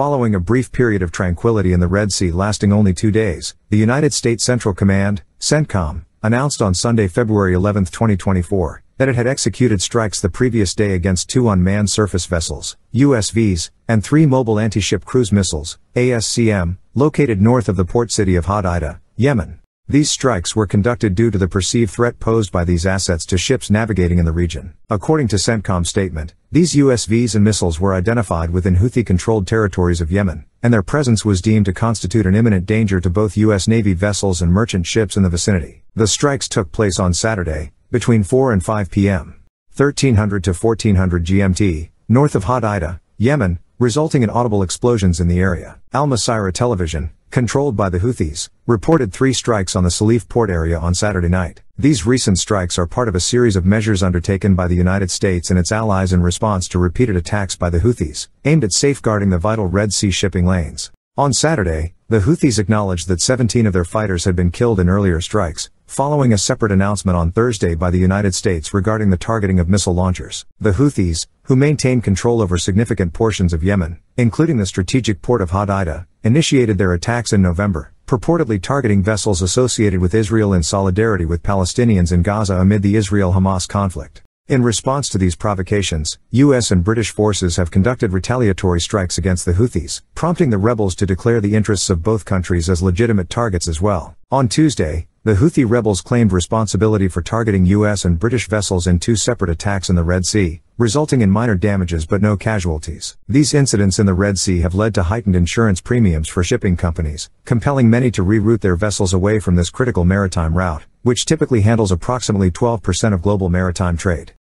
Following a brief period of tranquility in the Red Sea lasting only two days, the United States Central Command, CENTCOM, announced on Sunday, February 11, 2024, that it had executed strikes the previous day against two unmanned surface vessels, USVs, and three mobile anti-ship cruise missiles, ASCM, located north of the port city of Hodeidah, Yemen. These strikes were conducted due to the perceived threat posed by these assets to ships navigating in the region. According to CENTCOM's statement, these USVs and missiles were identified within Houthi-controlled territories of Yemen, and their presence was deemed to constitute an imminent danger to both U.S. Navy vessels and merchant ships in the vicinity. The strikes took place on Saturday, between 4 and 5 p.m. 1300 to 1400 GMT, north of Hodeidah, Yemen, resulting in audible explosions in the area. Al Masirah Television, controlled by the Houthis, reported three strikes on the Salif port area on Saturday night. These recent strikes are part of a series of measures undertaken by the United States and its allies in response to repeated attacks by the Houthis, aimed at safeguarding the vital Red Sea shipping lanes. On Saturday, the Houthis acknowledged that 17 of their fighters had been killed in earlier strikes, following a separate announcement on Thursday by the United States regarding the targeting of missile launchers. The Houthis, who maintain control over significant portions of Yemen, including the strategic port of Hodeidah, initiated their attacks in November, purportedly targeting vessels associated with Israel in solidarity with Palestinians in Gaza amid the Israel-Hamas conflict. In response to these provocations, U.S. and British forces have conducted retaliatory strikes against the Houthis, prompting the rebels to declare the interests of both countries as legitimate targets as well. On Tuesday, the Houthi rebels claimed responsibility for targeting U.S. and British vessels in two separate attacks in the Red Sea, resulting in minor damages but no casualties. These incidents in the Red Sea have led to heightened insurance premiums for shipping companies, compelling many to reroute their vessels away from this critical maritime route, which typically handles approximately 12% of global maritime trade.